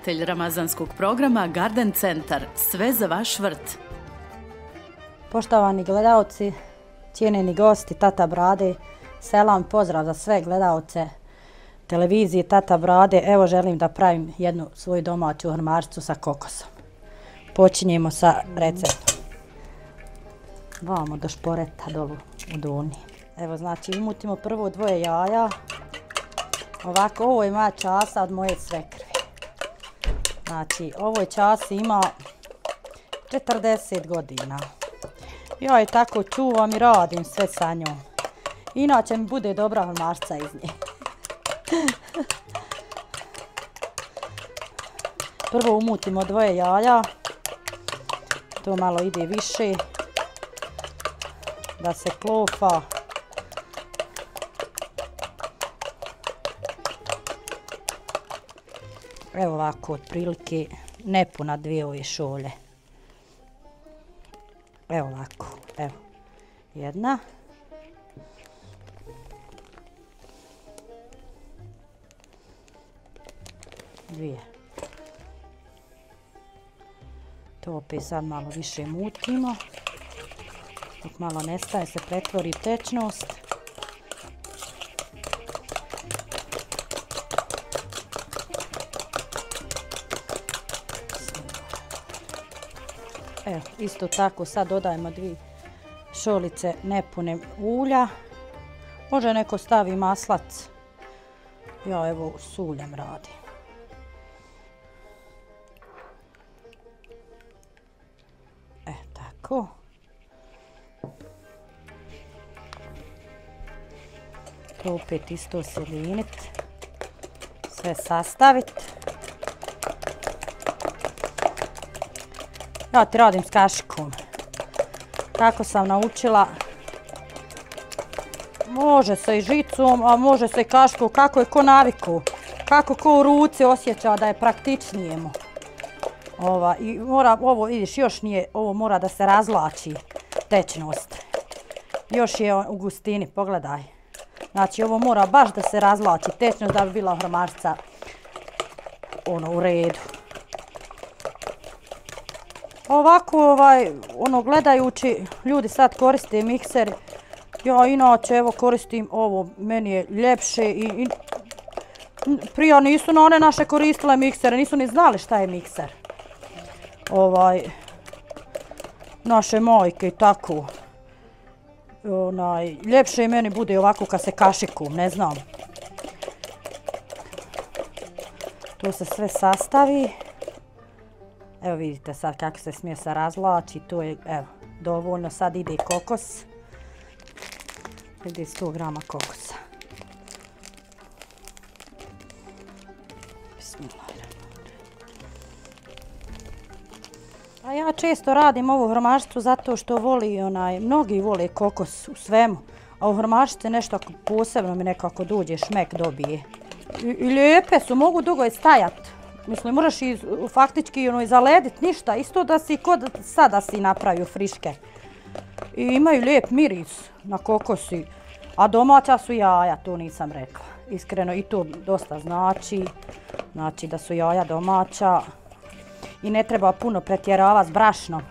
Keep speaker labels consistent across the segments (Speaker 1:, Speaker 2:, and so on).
Speaker 1: prijatelj Ramazanskog programa Garden Centar. Sve za vaš vrt.
Speaker 2: Poštovani gledalci, cijenjeni gosti, Tata Brade, selam, pozdrav za sve gledalce televizije Tata Brade. Evo želim da pravim jednu svoju domaću hrmarcu sa kokosom. Počinjemo sa receptom. Vamo do šporeta dolu u duni. Evo znači umutimo prvo dvoje jaja. Ovako, ovo je moja časa od moje svekre. Znači, ovoj časi ima 40 godina. Ja je tako čuvam i radim sve sa njom. Inače mi bude dobra marca iz nje. Prvo umutimo dvoje jaja. To malo ide više. Da se klofa. Evo ovako, otprilike nepuna dvije ove šolje. Evo ovako, evo. Jedna. Dvije. To opet sad malo više mutimo. Dok malo nestaje se pretvori tečnost. Isto tako sad dodajemo dvije šolice nepune ulja. Može neko stavi maslac. Ja evo s uljem radim. E, tako. To opet isto selinit. Sve sastaviti. Ja ti radim s kašikom. Tako sam naučila. Može se i žicom, a može se i kašikom. Kako je ko naviku. Kako ko u ruci osjeća da je praktičnije mu. Ova, i mora, ovo vidiš, još nije, ovo mora da se razlači tečnost. Još je u gustini, pogledaj. Znači ovo mora baš da se razlači tečnost da bi bila hromarca ono, u redu ovako, ovaj, ono, gledajući, ljudi sad koriste mikser. Ja inače, evo, koristim ovo, meni je ljepše i, i prije nisu na one naše koristile miksere, nisu ni znali šta je mikser. Ovaj, naše majke i tako. Onaj, ljepše meni bude ovako kad se kašiku, ne znam. To se sve sastavi. Evo vidite sad kako se smjesa razlači, to je, evo, dovoljno. Sad ide kokos. Ide 100 grama kokosa. A ja često radim ovu hromašticu zato što voli onaj, mnogi vole kokos u svemu. A u hromaštice nešto posebno mi nekako dođe, šmek dobije. I, i lijepe su, mogu dugo i stajati. Mislim, moraš i faktički ono, zaledit ništa, isto da si kod sada si napravio friške. I imaju lijep miris na kokosi, a domaća su jaja, to nisam rekla. Iskreno i to dosta znači, znači da su jaja domaća i ne treba puno pretjerava s brašnom.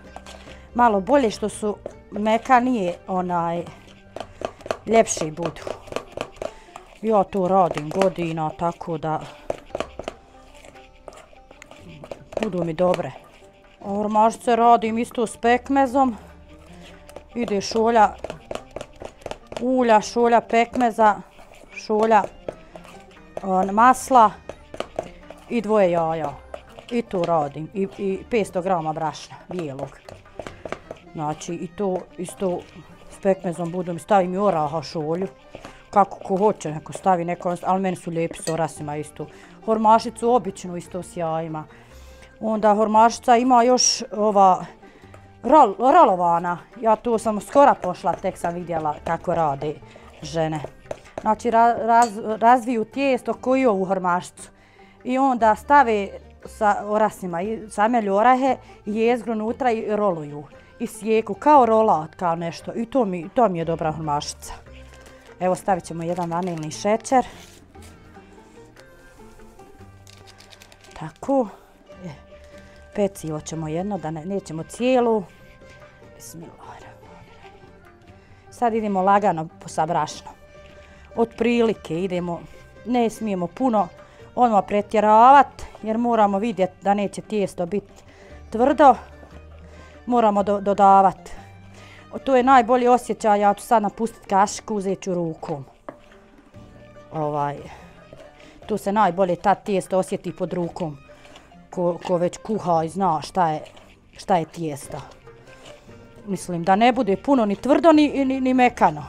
Speaker 2: Malo bolje što su mekanije, onaj, ljepši budu. Ja to radim godina, tako da budu mi dobre. Ormašce radim isto s pekmezom. Ide šolja ulja, šolja pekmeza, šolja on, masla i dvoje jaja. I to radim. I, i 500 grama brašna bijelog. Znači i to isto s pekmezom budu mi stavim i oraha šolju. Kako ko hoće, neko stavi neko, ali meni su lijepi s orasima isto. Hormašicu običnu isto s jajima. Onda hormašica ima još ova rol, rolovana. Ja tu sam skora pošla, tek sam vidjela kako rade žene. Znači raz, razviju tijesto koji ovu hormašicu. I onda stave sa orasima, samelju orahe, jezgru unutra i roluju. I sjeku kao rolat, kao nešto. I to mi, to mi je dobra hormašica. Evo stavit ćemo jedan vanilni šećer. Tako. Pecivo ćemo jedno, da ne, nećemo cijelu. Bismillahirrahmanirrahim. Sad idemo lagano sa brašnom. Od prilike idemo, ne smijemo puno ono odmah pretjeravati, jer moramo vidjeti da neće tijesto biti tvrdo. Moramo do, dodavati. To je najbolji osjećaj, ja ću sad napustiti kašiku, uzet ću rukom. Ovaj, tu se najbolje ta tijesto osjeti pod rukom. Ko, ko već kuha i zna šta je, šta je tijesto. Mislim da ne bude puno ni tvrdo ni, ni, ni mekano.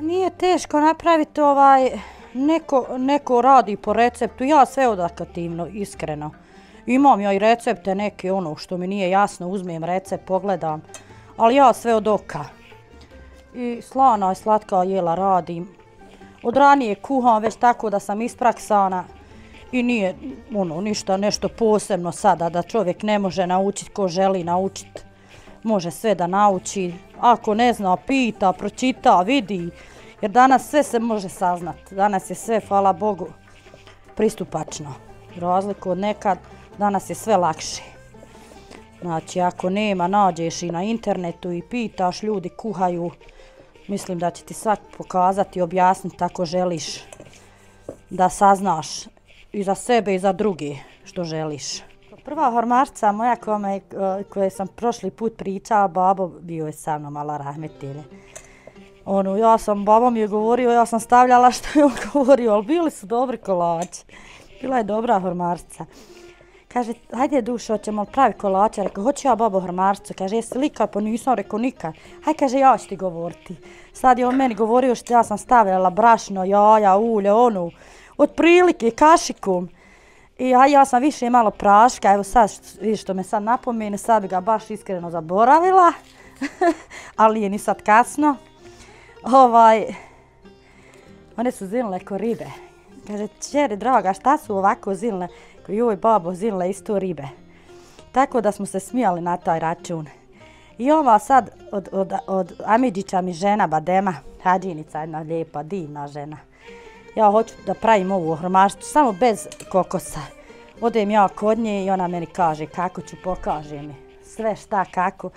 Speaker 2: Nije teško napraviti ovaj, neko, neko radi po receptu, ja sve odakativno, iskreno. Imam ja i recepte neke, ono što mi nije jasno, uzmem recept, pogledam, ali ja sve od oka. I slana i slatka jela radim. Od ranije kuham već tako da sam ispraksana i nije ono, ništa nešto posebno sada da čovjek ne može naučiti ko želi naučiti. Može sve da nauči, ako ne zna, pita, pročita, vidi, jer danas sve se može saznati. Danas je sve, hvala Bogu, pristupačno. Razliku od nekad, danas je sve lakše. Znači, ako nema, nađeš i na internetu i pitaš, ljudi kuhaju, mislim da će ti svak pokazati i objasniti ako želiš da saznaš i za sebe i za druge što želiš. Prva hormarca moja kome, eh, koje sam prošli put pričala, babo bio je sa mnom, ala rahmetine. Ono, ja sam, babo mi je govorio, ja sam stavljala što je on govorio, ali bili su dobri kolači. Bila je dobra hormarca. Kaže, hajde dušo, ćemo pravi kolače. Rekao, hoću ja babo hormarcu. Kaže, jesi li pa nisam rekao nikad. Haj, kaže, ja ću ti govoriti. Sad je on meni govorio što ja sam stavljala brašno, jaja, ulje, onu, otprilike kašikom. I aj, ja sam više malo praška, evo sad, vidiš što me sad napomene, sad bi ga baš iskreno zaboravila. Ali je ni sad kasno. Ovaj, one su zinile ko ribe. Kaže, čeri draga, šta su ovako kao joj babo zinile isto ribe. Tako da smo se smijali na taj račun. I ova sad od, od, od Amidžića mi žena Badema, hađinica jedna lijepa, divna žena. Ja hoću da pravim ovu hromaštu samo bez kokosa. Odem ja kod nje i ona meni kaže kako ću, pokaže mi sve šta, kako.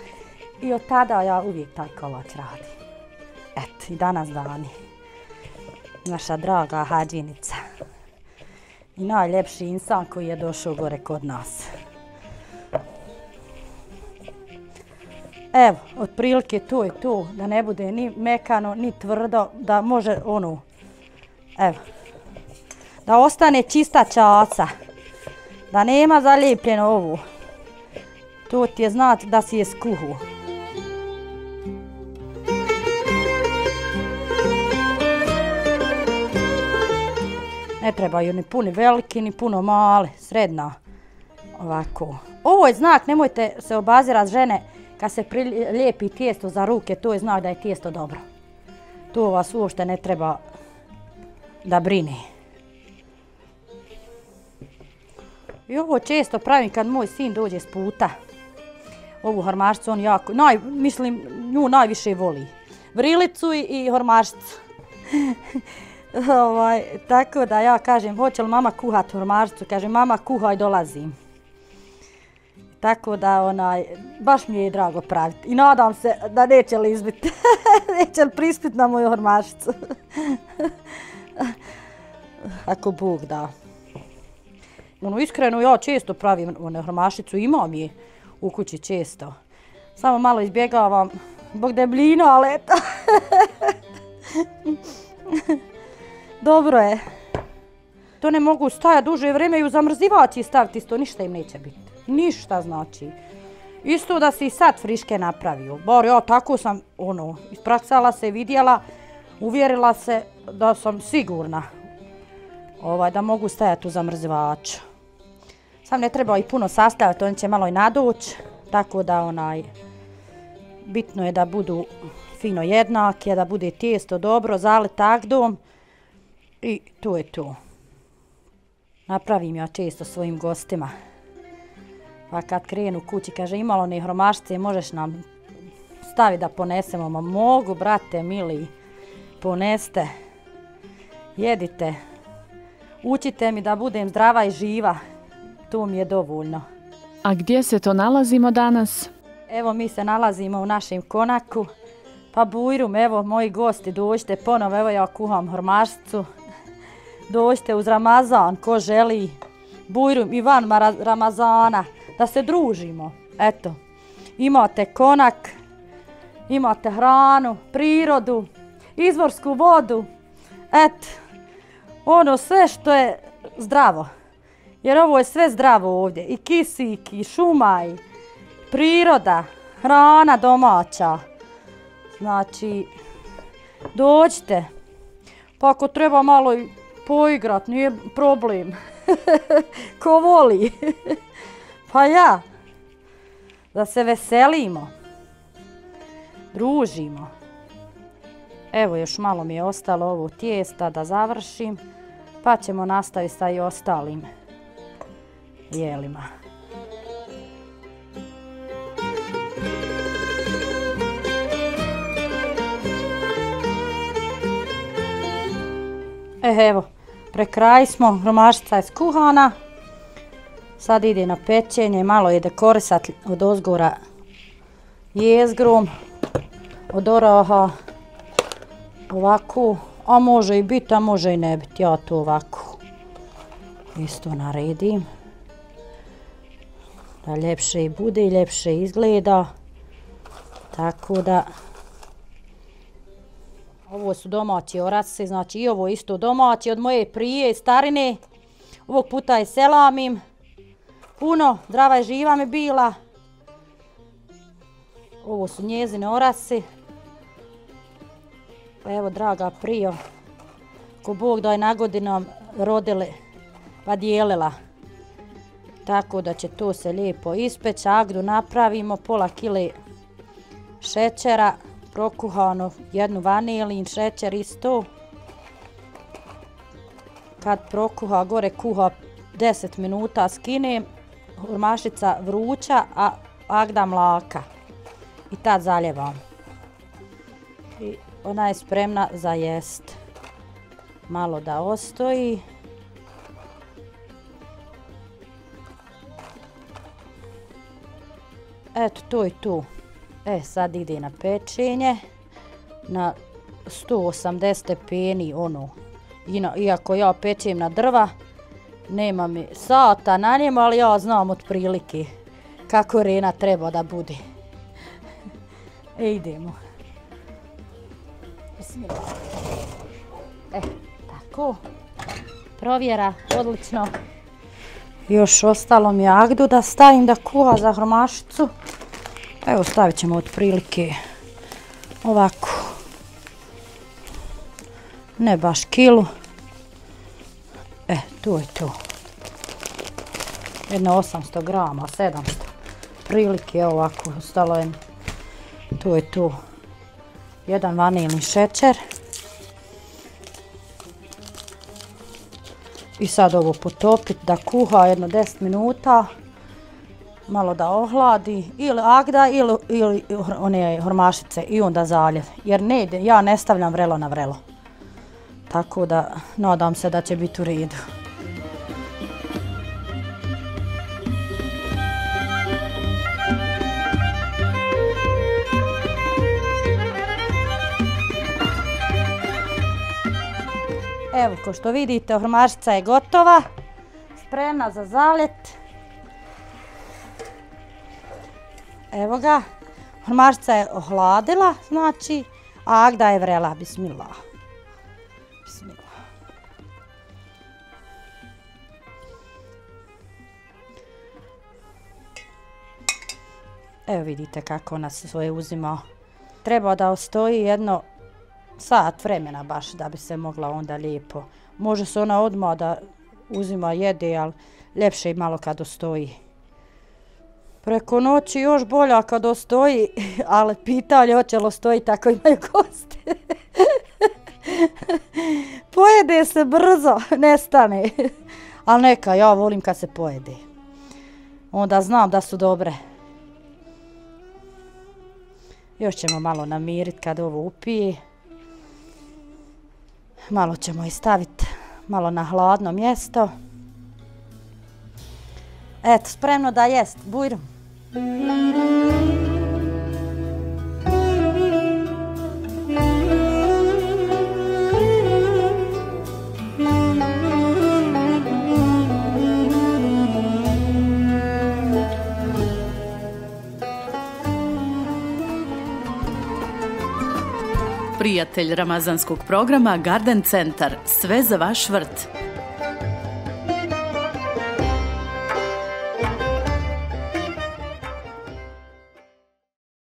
Speaker 2: I od tada ja uvijek taj kolač radim. Eto, i danas dani. Naša draga hađinica i najljepši insan koji je došao gore kod nas. Evo, otprilike to je to, da ne bude ni mekano, ni tvrdo, da može ono, evo, da ostane čista čaca, da nema zalijepljeno ovu. To ti je znak da si je skuhu. Ne trebaju ni puni veliki, ni puno male, sredna. Ovako. Ovo je znak, nemojte se obazirati žene, kad se prilijepi tijesto za ruke, to je znak da je tijesto dobro. To vas uopšte ne treba da brine. I ovo često pravim kad moj sin dođe s puta. Ovu hormašcu on jako, naj, mislim, nju najviše voli. Vrilicu i, i hormašcu. ovaj, tako da ja kažem, hoće li mama kuhat urmarcu? Kaže, mama kuhaj, dolazim. Tako da, onaj, baš mi je drago praviti. I nadam se da neće li izbiti, neće li prispiti na moju hormašicu. Ako Bog da. Ono, iskreno, ja često pravim ono, hromašicu, imam je u kući često. Samo malo izbjegavam, zbog debljino, ali eto. Dobro je. To ne mogu stajati duže vreme i u zamrzivači staviti isto, ništa im neće biti. Ništa znači. Isto da si sad friške napravio. Bar ja tako sam, ono, ispraksala se, vidjela, uvjerila se da sam sigurna ovaj, da mogu stajati u zamrzivaču. Sam ne treba i puno sastaviti, oni će malo i nadoći, tako da onaj, bitno je da budu fino jednake, da bude tijesto dobro, zalit agdom. I to je to. Napravim ja često svojim gostima. Pa kad krenu kući, kaže imalo ne hromašce, možeš nam stavi da ponesemo. Ma mogu, brate, mili, poneste. Jedite. Učite mi da budem zdrava i živa. To mi je dovoljno.
Speaker 1: A gdje se to nalazimo danas?
Speaker 2: Evo mi se nalazimo u našem konaku. Pa bujrum, evo moji gosti, dođite ponovo, evo ja kuham hormašcu. Dođite uz Ramazan, ko želi. Bujrum i van Ramazana, da se družimo. Eto, imate konak, imate hranu, prirodu, izvorsku vodu. Eto, ono sve što je zdravo. Jer ovo je sve zdravo ovdje. I kisik, i šuma, i priroda, hrana domaća. Znači, dođite. Pa ako treba malo i poigrat, nije problem. Ko voli. pa ja. Da se veselimo. Družimo. Evo još malo mi je ostalo ovo tijesta da završim. Pa ćemo nastaviti sa i ostalim jelima. E, eh, evo, pre kraj smo, romašica je skuhana. Sad ide na pečenje, malo je dekorisat od ozgora jezgrom, od oraha, ovako, a može i biti, a može i ne biti, ja to ovako isto naredim. Da ljepše i bude i ljepše izgleda. Tako da, Ovo su domaći orasi, znači i ovo isto domaći od moje prije i starine. Ovog puta je selamim. Puno, zdrava i živa mi bila. Ovo su njezine orasi. Pa evo, draga prijo, ko Bog da je na godinom rodile, pa dijelila. Tako da će to se lijepo ispeći. Agdu napravimo, pola kile šećera prokuhano, jednu vanilin, šećer isto. Kad prokuha, gore kuha 10 minuta, skinem. urmašica vruća, a agda mlaka. I tad zaljevam. Ona je spremna za jest. Malo da ostoji. Eto, to i tu. E, sad ide na pečenje. Na 180 stepeni, ono. Ina, iako ja pečem na drva, nema mi sata na njemu, ali ja znam od prilike kako rena treba da bude. E, idemo. E, tako. Provjera, odlično. Još ostalo mi agdu da stavim da kuha za hromašicu. Evo stavit ćemo od prilike ovako. Ne baš kilu. E, to je to. Jedno 800 grama, 700. Prilike ovako, ostalo je. To je to. Jedan vanilni šećer. I sad ovo potopiti da kuha jedno 10 minuta malo da ohladi ili agda ili, ili one hormašice i onda zaljev. Jer ne ide, ja ne stavljam vrelo na vrelo. Tako da nadam se da će biti u redu. Evo, ko što vidite, hormašica je gotova. Spremna za zalet. Evo ga, hormašica je ohladila, znači, a Agda je vrela, bismillah. Bismillah. Evo vidite kako ona se svoje uzima. Treba da ostoji jedno sat vremena baš da bi se mogla onda lijepo. Može se ona odmah da uzima jede, ali ljepše je malo kad ostoji. Preko noći još bolja kad ostoji, ali pitanje hoće li ostoji tako imaju koste. pojede se brzo, nestane. Ali neka, ja volim kad se pojede. Onda znam da su dobre. Još ćemo malo namiriti kad ovo upije. Malo ćemo i staviti malo na hladno mjesto. Eto, spremno da jest. Bujro.
Speaker 1: Prijatelj ramazanskog programa Garden Centar. Sve za vaš vrt.